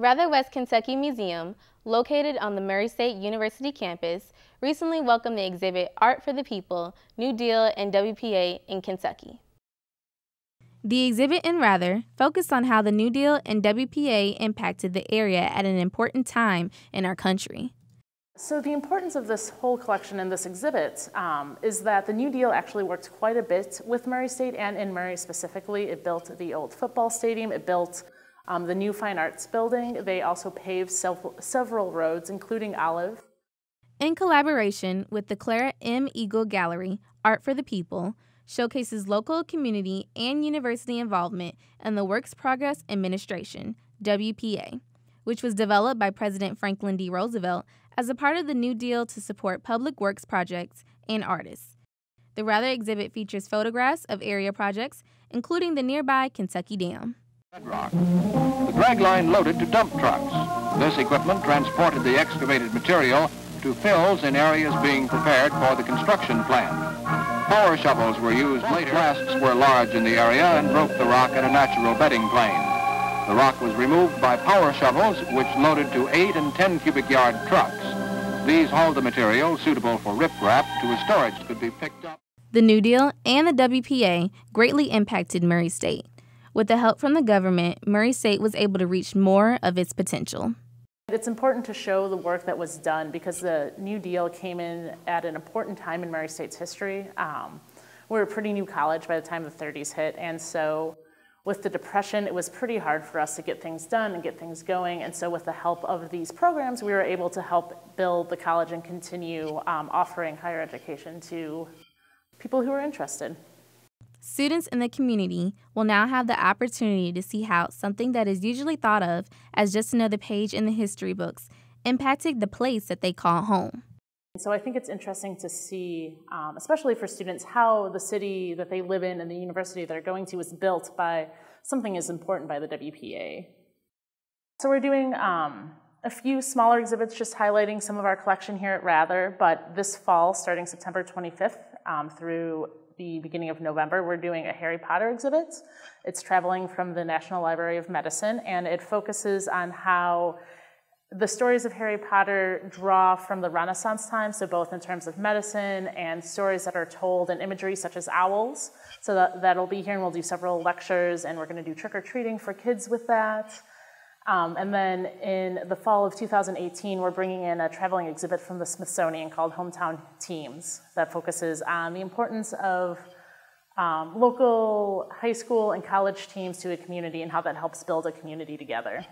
Wrather West Kentucky Museum, located on the Murray State University campus, recently welcomed the exhibit Art for the People, New Deal and WPA in Kentucky. The exhibit in Wrather focused on how the New Deal and WPA impacted the area at an important time in our country. So the importance of this whole collection and this exhibit um, is that the New Deal actually worked quite a bit with Murray State and in Murray specifically. It built the old football stadium, it built um, the new Fine Arts Building. They also paved several, several roads, including Olive. In collaboration with the Clara M. Eagle Gallery, Art for the People showcases local community and university involvement in the Works Progress Administration, WPA, which was developed by President Franklin D. Roosevelt as a part of the New Deal to support public works projects and artists. The Wrather exhibit features photographs of area projects, including the nearby Kentucky Dam. Bedrock. The drag line loaded to dump trucks. This equipment transported the excavated material to fills in areas being prepared for the construction plant. Power shovels were used later. Blasts were large in the area and broke the rock at a natural bedding plane. The rock was removed by power shovels, which loaded to 8 and 10 cubic yard trucks. These hauled the material suitable for riprap to a storage that could be picked up. The New Deal and the WPA greatly impacted Murray State. With the help from the government, Murray State was able to reach more of its potential. It's important to show the work that was done because the New Deal came in at an important time in Murray State's history. Um, we were a pretty new college by the time the 30s hit, and so with the Depression, it was pretty hard for us to get things done and get things going, and so with the help of these programs, we were able to help build the college and continue um, offering higher education to people who are interested. Students in the community will now have the opportunity to see how something that is usually thought of as just another page in the history books impacted the place that they call home. So I think it's interesting to see, um, especially for students, how the city that they live in and the university they're going to is built by something as important by the WPA. So we're doing um, a few smaller exhibits just highlighting some of our collection here at Wrather, but this fall, starting September 25th um, through the beginning of November, we're doing a Harry Potter exhibit. It's traveling from the National Library of Medicine, and it focuses on how the stories of Harry Potter draw from the Renaissance time, so both in terms of medicine and stories that are told in imagery such as owls. So that, that'll be here, and we'll do several lectures, and we're going to do trick or treating for kids with that. Um, and then in the fall of 2018, we're bringing in a traveling exhibit from the Smithsonian called Hometown Teams that focuses on the importance of um, local high school and college teams to a community and how that helps build a community together.